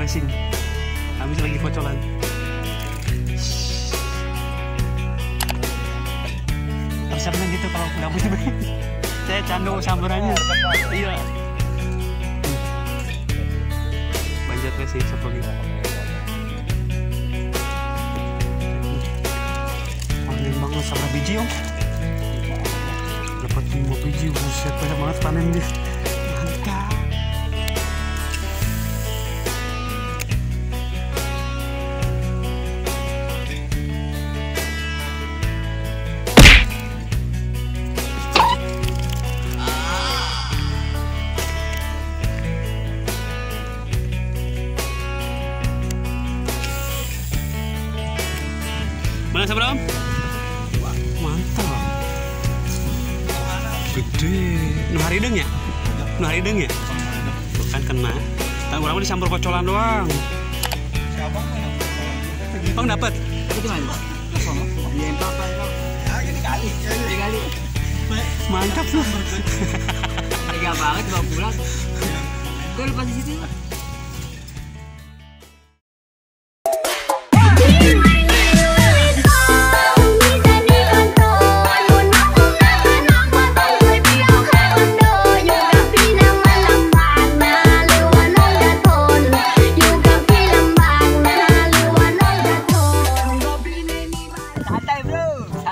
Racing. Habis lagi kocolan. Resepnya gitu kalau nggak punya Saya candu sambarannya. Iya. Mindset racing seperti itu. panen banget sama biji om dapat lima biji buset banyak banget panennya Mana seberapa? Wah, mantap. Gede. Nu harideng ya? Nu harideng ya? Tuh kan kena. Orang mah disamper kocolan doang. Bang dapat. Mantap tuh. Tiga banget bawa pulang. Gue lupa di situ.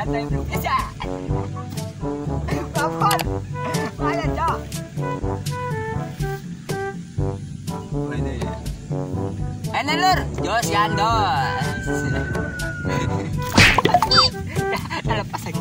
Ini lur, Jos Yandos. Lepas lagi.